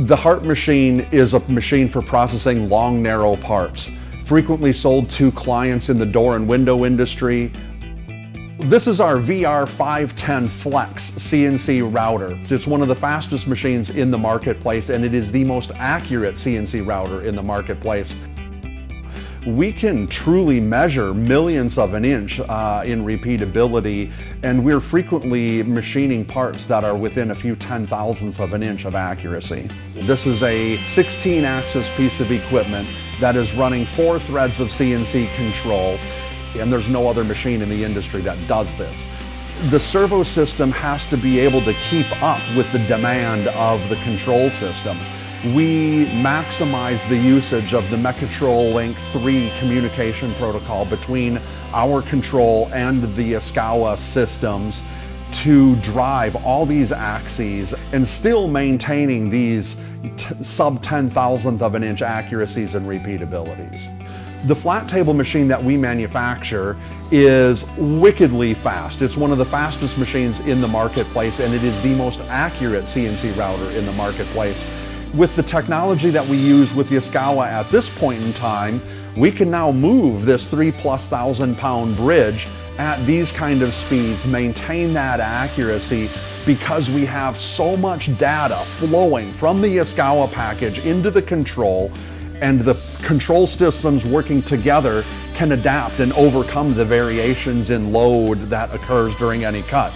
The Hart machine is a machine for processing long, narrow parts, frequently sold to clients in the door and window industry. This is our VR510 Flex CNC router. It's one of the fastest machines in the marketplace and it is the most accurate CNC router in the marketplace we can truly measure millions of an inch uh, in repeatability, and we're frequently machining parts that are within a few ten thousandths of an inch of accuracy. This is a 16 axis piece of equipment that is running four threads of CNC control, and there's no other machine in the industry that does this the servo system has to be able to keep up with the demand of the control system we maximize the usage of the MECHATROLINK 3 communication protocol between our control and the Yaskawa systems to drive all these axes and still maintaining these sub 10 thousandth of an inch accuracies and repeatabilities. The flat table machine that we manufacture is wickedly fast. It's one of the fastest machines in the marketplace and it is the most accurate CNC router in the marketplace with the technology that we use with the Yaskawa at this point in time, we can now move this three plus thousand pound bridge at these kind of speeds, maintain that accuracy because we have so much data flowing from the Yaskawa package into the control and the control systems working together can adapt and overcome the variations in load that occurs during any cut.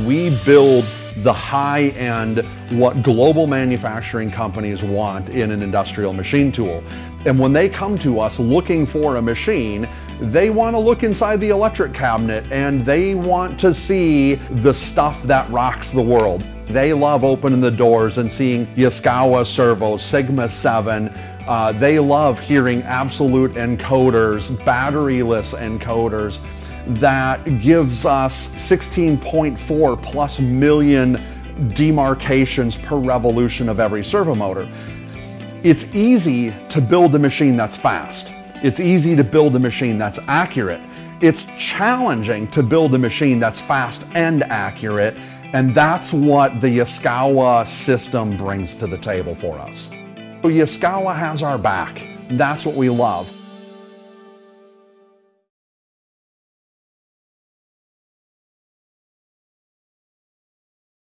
We build the high end, what global manufacturing companies want in an industrial machine tool. And when they come to us looking for a machine, they want to look inside the electric cabinet and they want to see the stuff that rocks the world. They love opening the doors and seeing Yaskawa servos, Sigma 7. Uh, they love hearing absolute encoders, batteryless encoders that gives us 16.4 plus million demarcations per revolution of every servo motor. It's easy to build a machine that's fast. It's easy to build a machine that's accurate. It's challenging to build a machine that's fast and accurate, and that's what the Yaskawa system brings to the table for us. So Yaskawa has our back. That's what we love.